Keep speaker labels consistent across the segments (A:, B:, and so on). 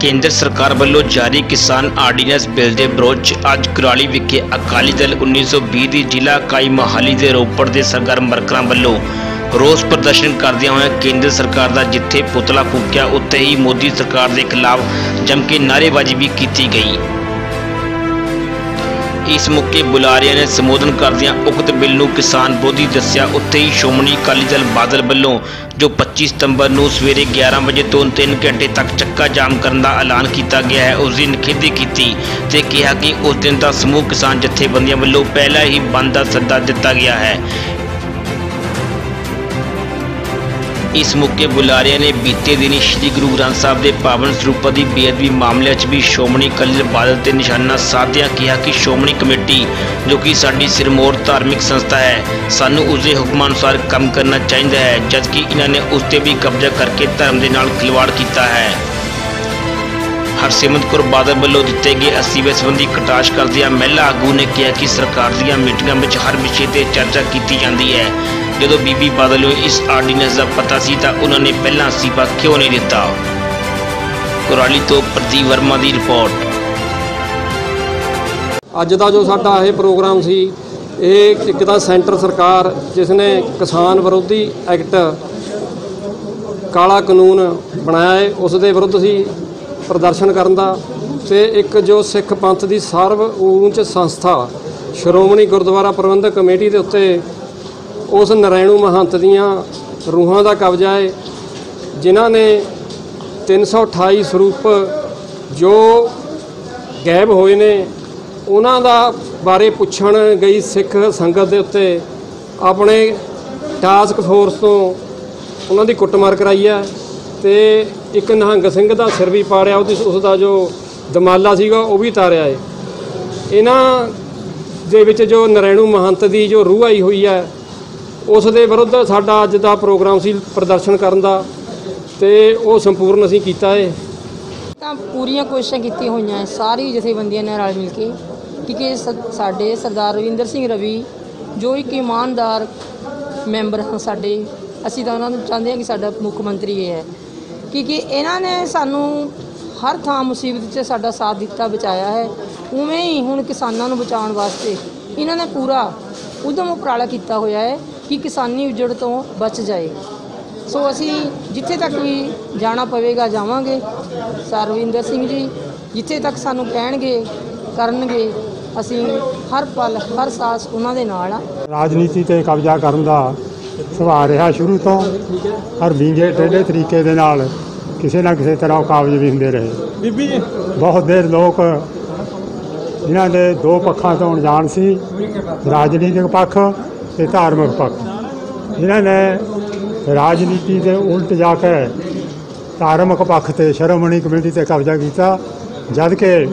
A: ਕੇਂਦਰ ਸਰਕਾਰ ਵੱਲੋਂ ਜਾਰੀ ਕਿਸਾਨ ਆਰਡੀਨੈਂਸ ਬਿੱਲ ਦੇ ਵਿਰੋਧ 'ਚ ਅੱਜ ਕੁਰਾਲੀ ਵਿਖੇ ਅਕਾਲੀ ਦਲ 1920 ਦੀ ਜ਼ਿਲ੍ਹਾ ਇਕਾਈ ਮਹਾਲੀ ਦੇ ਰੋਪੜ ਦੇ ਸਰਗਰਮ ਵਰਕਰਾਂ ਵੱਲੋਂ ਰੋਸ ਪ੍ਰਦਰਸ਼ਨ ਕਰਦਿਆਂ ਹੋਇਆਂ ਕੇਂਦਰ ਸਰਕਾਰ ਦਾ ਜਿੱਥੇ ਪੁਤਲਾ ਫੂਕਿਆ, ਉੱਥੇ ਹੀ ਮੋਦੀ ਸਰਕਾਰ ਦੇ ਖਿਲਾਫ ਜੰਮ ਕੇ ਨਾਅਰੇਬਾਜ਼ੀ ਵੀ ਕੀਤੀ ਗਈ। ਇਸ ਮੌਕੇ ਬੁਲਾਰਿਆਂ ਨੇ ਸੰਬੋਧਨ ਕਰਦਿਆਂ ਉਕਤ ਬਿੱਲ ਨੂੰ ਕਿਸਾਨ ਵਿਰੋਧੀ ਦੱਸਿਆ। ਉੱਥੇ ਹੀ ਸ਼੍ਰੋਮਣੀ ਅਕਾਲੀ ਦਲ ਬਾਦਲ ਵੱਲੋਂ ਜੋ 25 ਸਤੰਬਰ ਨੂੰ ਸਵੇਰੇ 11 ਵਜੇ ਤੋਂ 3 ਘੰਟੇ ਤੱਕ ਚੱਕਾ ਜਾਮ ਕਰਨ ਦਾ ਐਲਾਨ ਕੀਤਾ ਗਿਆ ਹੈ, ਉਸ ਦੀ ਨਿਖੇਧੀ ਕੀਤੀ ਤੇ ਕਿਹਾ ਕਿ ਉਸ ਦਿਨ ਦਾ ਸਮੂਹ ਕਿਸਾਨ ਜਥੇਬੰਦੀਆਂ ਵੱਲੋਂ ਪਹਿਲਾਂ ਹੀ ਬੰਦ ਦਾ ਸੱਦਾ ਦਿੱਤਾ ਗਿਆ ਹੈ। ਇਸ ਮੌਕੇ ਬੁਲਾਰਿਆਂ ਨੇ ਬੀਤੇ ਦਿਨੀ ਸ੍ਰੀ ਗੁਰੂ ਗ੍ਰੰਥ ਸਾਹਿਬ ਦੇ ਪਾਵਨ ਸਰੂਪਾਂ ਦੀ ਬੇਅਦਬੀ ਮਾਮਲਿਆਂ 'ਚ ਵੀ ਸ਼੍ਰੋਮਣੀ ਅਕਾਲੀ ਬਾਦਲ ਤੇ ਨਿਸ਼ਾਨਾ ਸਾਧਿਆਂ ਕਿਹਾ ਕਿ ਸ਼੍ਰੋਮਣੀ ਕਮੇਟੀ, ਜੋ ਕਿ ਸਾਡੀ ਸਿਰਮੌਰ ਧਾਰਮਿਕ ਸੰਸਥਾ ਹੈ, ਸਾਨੂੰ ਉਸ ਦੇ ਹੁਕਮਾਂ ਅਨੁਸਾਰ ਕੰਮ ਕਰਨਾ ਚਾਹੀਦਾ ਹੈ, ਜਦਕਿ ਇਹਨਾਂ ਨੇ ਉਸ ਤੇ ਵੀ ਕਬਜ਼ਾ ਕਰਕੇ ਧਰਮ ਦੇ ਨਾਲ ਖਿਲਵਾੜ ਕੀਤਾ ਹੈ। ਹਰਸਿਮਰਤ ਕੌਰ ਬਾਦਲ ਵੱਲੋਂ ਦਿੱਤੇ ਗਏ ਅਸਤੀਫੇ ਸੰਬੰਧੀ ਕਟਾਸ਼ ਕਰਦਿਆਂ ਮਹਿਲਾ ਆਗੂ ਨੇ ਕਿਹਾ ਕਿ ਸਰਕਾਰ ਦੀਆਂ ਮੀਟਿੰਗਾਂ ਵਿੱਚ ਹਰ ਵਿਸ਼ੇ ਤੇ ਚਰਚਾ ਕੀਤੀ ਜਾਂਦੀ ਹੈ। ਜਦੋਂ ਬੀਬੀ ਬਾਦਲ ਨੂੰ ਇਸ ਆਰਡੀਨੈਂਸ ਦਾ ਪਤਾ ਸੀ ਤਾਂ ਉਹਨਾਂ ਨੇ ਪਹਿਲਾਂ ਅਸਤੀਫਾ ਕਿਉਂ ਨਹੀਂ ਦਿੱਤਾ? ਕੁਰਾਲੀ ਤੋਂ ਪ੍ਰਦੀਪ ਵਰਮਾ ਦੀ ਰਿਪੋਰਟ।
B: ਅੱਜ ਦਾ ਜੋ ਸਾਡਾ ਇਹ ਪ੍ਰੋਗਰਾਮ ਸੀ, ਇਹ ਇੱਕ ਤਾਂ ਸੈਂਟਰ ਸਰਕਾਰ ਜਿਸ ਨੇ ਕਿਸਾਨ ਵਿਰੋਧੀ ਐਕਟ ਕਾਲਾ ਕਾਨੂੰਨ ਬਣਾਇਆ ਹੈ, ਉਸ ਦੇ ਵਿਰੁੱਧ ਸੀ ਪ੍ਰਦਰਸ਼ਨ ਕਰਨ ਦਾ ਤੇ ਇੱਕ ਜੋ ਸਿੱਖ ਪੰਥ ਦੀ ਸਰਵ ਉੱਚ ਸੰਸਥਾ ਸ਼੍ਰੋਮਣੀ ਗੁਰਦੁਆਰਾ ਪ੍ਰਬੰਧਕ ਕਮੇਟੀ ਦੇ ਉੱਤੇ ਉਸ ਨਰੈਣੂ ਮਹੰਤ ਦੀਆਂ ਰੂਹਾਂ ਦਾ ਕਬਜ਼ਾ ਹੈ, ਜਿਨ੍ਹਾਂ ਨੇ 328 ਸਰੂਪ ਜੋ ਗਾਇਬ ਹੋਏ ਨੇ, ਉਹਨਾਂ ਦਾ ਬਾਰੇ ਪੁੱਛਣ ਗਈ ਸਿੱਖ ਸੰਗਤ ਦੇ ਉੱਤੇ, ਆਪਣੇ ਟਾਸਕ ਫੋਰਸ ਤੋਂ ਉਹਨਾਂ ਦੀ ਕੁੱਟਮਾਰ ਕਰਾਈ ਹੈ ਤੇ ਇੱਕ ਨਿਹੰਗ ਸਿੰਘ ਦਾ ਸਿਰ ਵੀ ਪਾੜਿਆ, ਉਹਦੀ ਉਸ ਦਾ ਜੋ ਦਮਾਲਾ ਸੀਗਾ, ਉਹ ਵੀ ਤਾਰਿਆ ਹੈ। ਇਹਨਾਂ ਦੇ ਵਿੱਚ ਜੋ ਨਰੈਣੂ ਮਹੰਤ ਦੀ ਜੋ ਰੂਹ ਆਈ ਹੋਈ ਹੈ ਉਸ ਦੇ ਵਿਰੁੱਧ ਸਾਡਾ ਅੱਜ ਦਾ ਪ੍ਰੋਗਰਾਮ ਸੀ ਪ੍ਰਦਰਸ਼ਨ ਕਰਨ ਦਾ ਤੇ ਉਹ ਸੰਪੂਰਨ ਅਸੀਂ ਕੀਤਾ ਹੈ
C: ਤਾਂ ਪੂਰੀਆਂ ਕੋਸ਼ਿਸ਼ਾਂ ਕੀਤੀਆਂ ਹੋਈਆਂ ਹੈ ਸਾਰੀ ਜਥੇਬੰਦੀਆਂ ਨੇ ਰਲ ਮਿਲ ਕੇ, ਕਿਉਂਕਿ ਸ- ਸਾਡੇ ਸਰਦਾਰ ਰਵਿੰਦਰ ਸਿੰਘ ਰਵੀ, ਜੋ ਇੱਕ ਇਮਾਨਦਾਰ ਮੈਂਬਰ ਹਨ ਸਾਡੇ, ਅਸੀਂ ਤਾਂ ਉਹਨਾਂ ਨੂੰ ਚਾਹੁੰਦੇ ਹਾਂ ਕਿ ਸਾਡਾ ਮੁੱਖ ਮੰਤਰੀ ਇਹ ਹੈ। ਕਿਉਂਕਿ ਇਹਨਾਂ ਨੇ ਸਾਨੂੰ ਹਰ ਥਾਂ ਮੁਸੀਬਤ 'ਚ ਸਾਡਾ ਸਾਥ ਦਿੱਤਾ, ਬਚਾਇਆ ਹੈ। ਉਵੇਂ ਹੀ ਹੁਣ ਕਿਸਾਨਾਂ ਨੂੰ ਬਚਾਉਣ ਵਾਸਤੇ ਇਹਨਾਂ ਨੇ ਪੂਰਾ ਉਦਮ ਉਪਰਾਲਾ ਕੀਤਾ ਹੋਇਆ ਹੈ ਕਿ ਕਿਸਾਨੀ ਉਜੜ ਤੋਂ ਬਚ ਜਾਏ। ਸੋ ਅਸੀਂ ਜਿੱਥੇ ਤੱਕ ਵੀ ਜਾਣਾ ਪਵੇਗਾ ਜਾਵਾਂਗੇ। ਸਰਵਿੰਦਰ ਸਿੰਘ ਜੀ ਜਿੱਥੇ ਤੱਕ ਸਾਨੂੰ ਕਹਿਣਗੇ ਕਰਨਗੇ ਅਸੀਂ ਹਰ ਪਲ ਹਰ ਸਾਸ ਉਹਨਾਂ ਦੇ ਨਾਲ ਆ।
D: ਰਾਜਨੀਤੀ ਤੇ ਕਬਜ਼ਾ ਕਰਨ ਦਾ ਸੁਭਾਅ ਰਿਹਾ ਸ਼ੁਰੂ ਤੋਂ। ਹਰ ਵਿੰਗੇ ਟੇਢੇ ਤਰੀਕੇ ਦੇ ਨਾਲ ਕਿਸੇ ਨਾ ਕਿਸੇ ਤਰ੍ਹਾਂ ਉਹ ਕਾਬਜ਼ ਵੀ ਹੁੰਦੇ ਰਹੇ। ਬੀਬੀ ਜੀ। ਬਹੁਤ ਦੇਰ ਲੋਕ ਇਹਨਾਂ ਦੇ ਦੋ ਪੱਖਾਂ ਤੋਂ ਅਣਜਾਣ ਸੀ। ਰਾਜਨੀਤਿਕ ਪੱਖ ਤੇ ਧਾਰਮਿਕ ਪੱਖ। ਇਹਨਾਂ ਨੇ ਰਾਜਨੀਤੀ ਦੇ ਉਲਟ ਜਾ ਕੇ ਧਾਰਮਿਕ ਪੱਖ ਤੇ ਸ਼੍ਰੋਮਣੀ ਕਮੇਟੀ ਤੇ ਕਬਜ਼ਾ ਕੀਤਾ, ਜਦ ਕਿ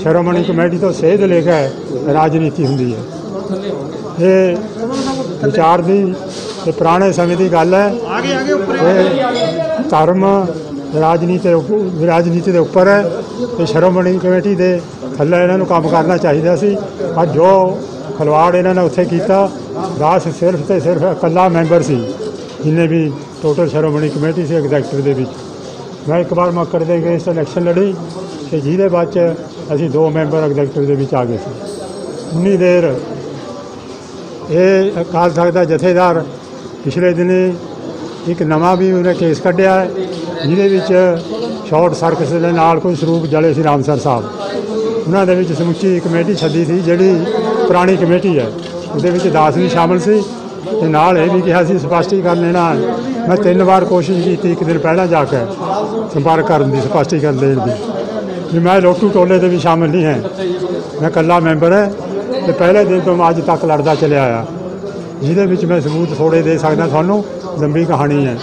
D: ਸ਼੍ਰੋਮਣੀ ਕਮੇਟੀ ਤੋਂ ਸੇਧ ਲੈ ਕੇ ਰਾਜਨੀਤੀ ਹੁੰਦੀ ਹੈ। ਇਹ ਵਿਚਾਰ ਦੀ ਤੇ ਪੁਰਾਣੇ ਸਮੇਂ ਦੀ ਗੱਲ ਹੈ। ਇਹ ਧਰਮ ਰਾਜਨੀਤੀ ਦੇ ਰਾਜਨੀਤੀ ਦੇ ਉੱਪਰ ਹੈ ਤੇ ਸ਼੍ਰੋਮਣੀ ਕਮੇਟੀ ਦੇ ਥੱਲੇ ਇਹਨਾਂ ਨੂੰ ਕੰਮ ਕਰਨਾ ਚਾਹੀਦਾ ਸੀ। ਅੱਜ ਜੋ ਖਲਵਾੜ ਇਹਨਾਂ ਨੇ ਉੱਥੇ ਕੀਤਾ ਦਾਸ ਸਿਰਫ ਤੇ ਸਿਰਫ ਇਕੱਲਾ ਮੈਂਬਰ ਸੀ, ਜਿੰਨੇ ਵੀ ਟੋਟਲ ਸ਼ਰੋਮਣੀ ਕਮੇਟੀ ਸੀ ਐਗਜ਼ੈਕਟਿਵ ਦੇ ਵਿੱਚ। ਮੈਂ ਇੱਕ ਵਾਰ ਮੱਕੜ ਦੇ ਗਏ ਇਸ ਇਲੈਕਸ਼ਨ ਲੜੀ ਤੇ ਜਿਹਦੇ ਬਾਅਦ 'ਚ ਅਸੀਂ ਦੋ ਮੈਂਬਰ ਐਗਜ਼ੈਕਟਿਵ ਦੇ ਵਿੱਚ ਆ ਗਏ ਸੀ। ਉਨੀ ਦੇਰ ਇਹ ਅਕਾਲ ਤਖਤ ਦਾ ਜਥੇਦਾਰ ਪਿਛਲੇ ਦਿਨੀ ਇੱਕ ਨਵਾਂ ਵੀ ਉਹਨੇ ਕੇਸ ਕੱਢਿਆ, ਜਿਹਦੇ ਵਿੱਚ ਸ਼ਾਰਟ ਸਰਕਸ ਦੇ ਨਾਲ ਕੋਈ ਸਰੂਪ ਜਲੇ ਸੀ ਰਾਮਸਰ ਸਾਹਿਬ। ਉਹਨਾਂ ਦੇ ਵਿੱਚ ਸਮੁੱਚੀ ਕਮੇਟੀ ਛੱਡੀ ਸੀ, ਜਿਹੜੀ ਪੁਰਾਣੀ ਕਮੇਟੀ ਹੈ। ਉਹਦੇ ਵਿੱਚ ਦਾਸ ਵੀ ਸ਼ਾਮਲ ਸੀ ਤੇ ਨਾਲ ਇਹ ਵੀ ਕਿਹਾ ਸੀ, ਸਪਸ਼ਟੀਕਰਨ ਲੈਣਾ ਮੈਂ ਤਿੰਨ ਵਾਰ ਕੋਸ਼ਿਸ਼ ਕੀਤੀ, ਇੱਕ ਦਿਨ ਪਹਿਲਾਂ ਜਾ ਕੇ ਸੰਪਰਕ ਕਰਨ ਦੀ, ਸਪਸ਼ਟੀਕਰਨ ਦੇਣ ਦੀ। ਵੀ ਮੈਂ ਲੋਟੂ ਟੋਲੇ ਦੇ ਵੀ ਸ਼ਾਮਲ ਨਹੀਂ ਹੈ। ਮੈਂ ਇਕੱਲਾ ਮੈਂਬਰ ਹੈ ਤੇ ਪਹਿਲੇ ਦਿਨ ਤੋਂ ਮੈਂ ਅੱਜ ਤੱਕ ਲੜਦਾ ਚਲਿਆ ਆ। ਜਿਹਦੇ ਵਿੱਚ ਮੈਂ ਸਬੂਤ ਥੋੜੇ ਦੇ ਸਕਦਾ, ਤੁਹਾਨੂੰ ਲੰਬੀ ਕਹਾਣੀ ਹੈ।